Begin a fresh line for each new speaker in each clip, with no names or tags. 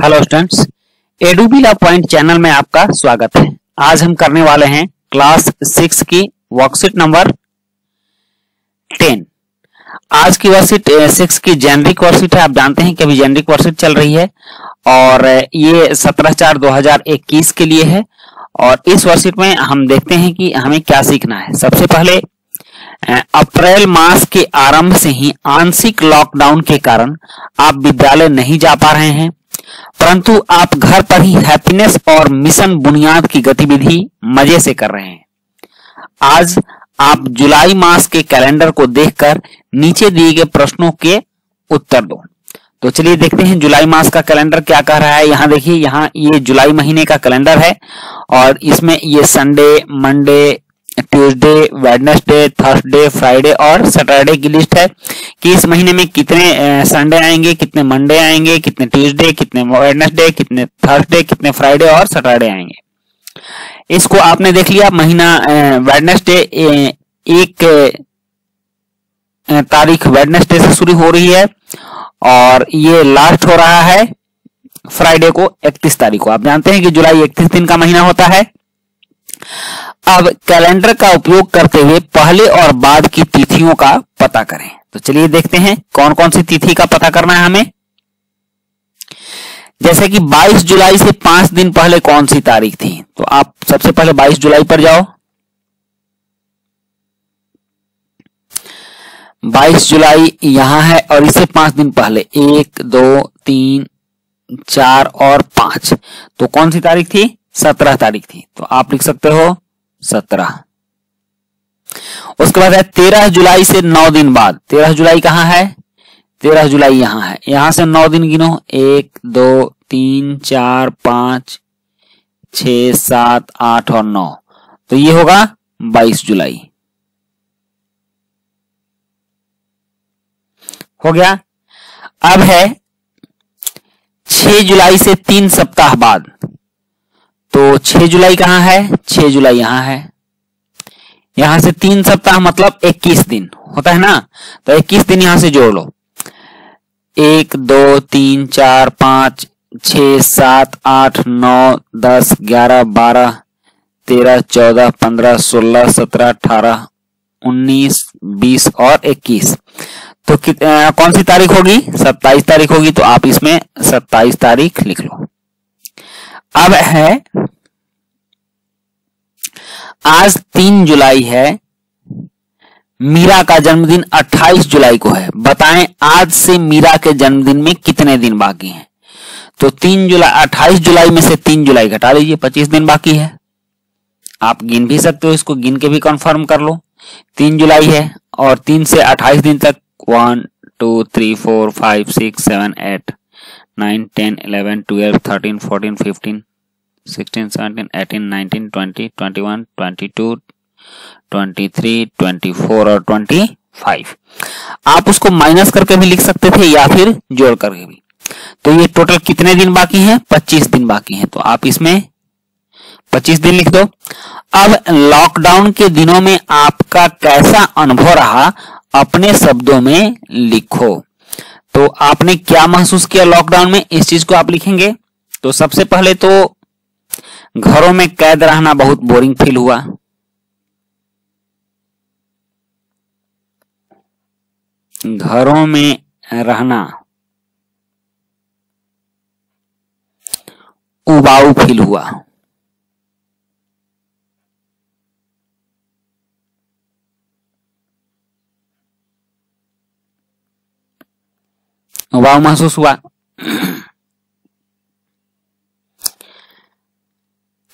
Hello students एडुबीला point channel में आपका स्वागत है आज हम करने वाले हैं क्लास सिक्स की वर्कशीट नंबर टेन आज की वर्कशीट सिक्स eh, की जेनरिक वर्कशीट है आप जानते हैं कि अभी जेनरिक वर्कशीट चल रही है और eh, ये सत्रह चार दो हजार इक्कीस के लिए है और इस वर्कशीट में हम देखते हैं कि हमें क्या सीखना है सबसे पहले eh, अप्रैल मास के आरंभ से ही आंशिक लॉकडाउन के कारण आप विद्यालय नहीं जा पा रहे हैं परंतु आप घर पर ही हैप्पीनेस और मिशन बुनियाद की गतिविधि मजे से कर रहे हैं आज आप जुलाई मास के कैलेंडर को देखकर नीचे दिए गए प्रश्नों के उत्तर दो तो चलिए देखते हैं जुलाई मास का कैलेंडर क्या कह रहा है यहां देखिए यहां ये जुलाई महीने का कैलेंडर है और इसमें ये Sunday Monday Tuesday Wednesday Thursday Friday और सैटरडे की लिस्ट है कि इस महीने में कितने संडे आएंगे कितने मंडे आएंगे कितने ट्यूसडे कितने वेडनेसडे कितने थर्सडे कितने फ्राइडे और सैटरडे आएंगे इसको आपने देख लिया महीना वेडनेसडे एक तारीख वेडनेसडे से शुरू हो रही है और ये लास्ट हो रहा है फ्राइडे को इकतीस तारीख को आप जानते हैं कि जुलाई इकतीस दिन का महीना होता है अब कैलेंडर का उपयोग करते हुए पहले और बाद की तिथियों का पता करें तो चलिए देखते हैं कौन कौन सी तिथि का पता करना है हमें जैसे कि 22 जुलाई से पांच दिन पहले कौन सी तारीख थी तो आप सबसे पहले 22 जुलाई पर जाओ 22 जुलाई यहां है और इसे पांच दिन पहले एक दो तीन चार और पांच तो कौन सी तारीख थी सत्रह तारीख थी तो आप लिख सकते हो सत्रह उसके बाद है तेरह जुलाई से नौ दिन बाद तेरह जुलाई कहां है तेरह जुलाई यहां है यहां से नौ दिन गिनो एक दो तीन चार पांच छ सात आठ और नौ तो ये होगा बाईस जुलाई हो गया अब है 6 जुलाई से तीन सप्ताह बाद तो 6 जुलाई कहाँ है 6 जुलाई यहां है यहां से तीन सप्ताह मतलब 21 दिन होता है ना तो 21 दिन यहां से जोड़ लो एक दो तीन चार पांच छ सात आठ नौ दस ग्यारह बारह तेरह चौदह पंद्रह सोलह सत्रह अठारह उन्नीस बीस और इक्कीस तो आ, कौन सी तारीख होगी सत्ताईस तारीख होगी तो आप इसमें सत्ताईस तारीख लिख लो अब है आज तीन जुलाई है मीरा का जन्मदिन 28 जुलाई को है बताएं आज से मीरा के जन्मदिन में कितने दिन बाकी हैं तो तीन जुलाई 28 जुलाई में से तीन जुलाई घटा लीजिए 25 दिन बाकी है आप गिन भी सकते हो इसको गिन के भी कंफर्म कर लो तीन जुलाई है और तीन से 28 दिन तक one two three four five six seven eight nine ten eleven twelve thirteen fourteen fifteen sixteen seventeen eighteen nineteen twenty twenty one twenty two twenty three twenty four और ट्वेंटी फाइव आप उसको माइनस करके भी लिख सकते थे या फिर जोड़ करके भी तो ये टोटल कितने दिन बाकी हैं पच्चीस दिन बाकी हैं तो आप इसमें पच्चीस दिन लिख दो अब लॉकडाउन के दिनों में आपका कैसा अनुभव रहा अपने शब्दों में लिखो तो आपने क्या महसूस किया लॉकडाउन में इस चीज को आप लिखेंगे तो सबसे पहले तो घरों में कैद रहना बहुत बोरिंग फील हुआ घरों में रहना उबाऊ फील हुआ Wow mahasiswa.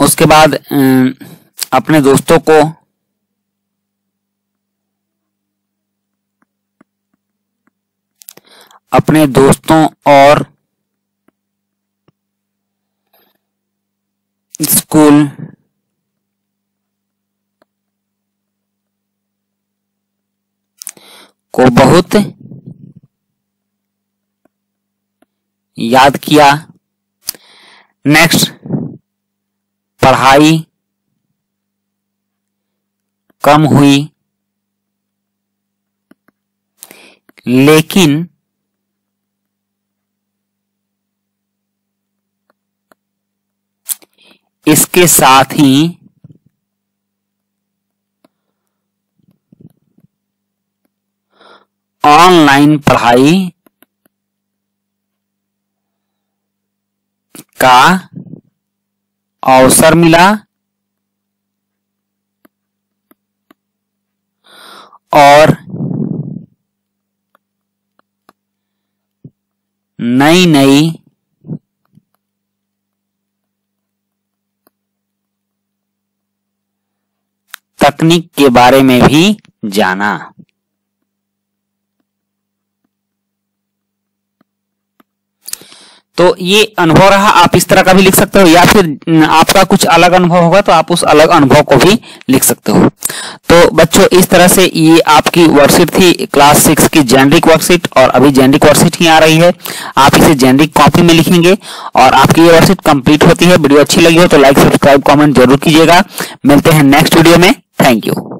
उसके बाद अपने दोस्तों को अपने दोस्तों और स्कूल को बहुत याद किया नेक्स्ट पढ़ाई कम हुई लेकिन इसके साथ ही ऑनलाइन पढ़ाई का अवसर मिला और नई नई तकनीक के बारे में भी जाना तो ये अनुभव रहा आप इस तरह का भी लिख सकते हो या फिर आपका कुछ अलग अनुभव होगा तो आप उस अलग अनुभव को भी लिख सकते हो तो बच्चों इस तरह से ये आपकी वर्कशीट थी क्लास सिक्स की जेनरिक वर्कशीट और अभी जेनरिक वर्कशीट ही आ रही है आप इसे जेनरिक कॉपी में लिखेंगे और आपकी ये वर्कशीट कंप्लीट होती है वीडियो अच्छी लगी हो तो लाइक सब्सक्राइब कॉमेंट जरूर कीजिएगा मिलते हैं नेक्स्ट वीडियो में थैंक यू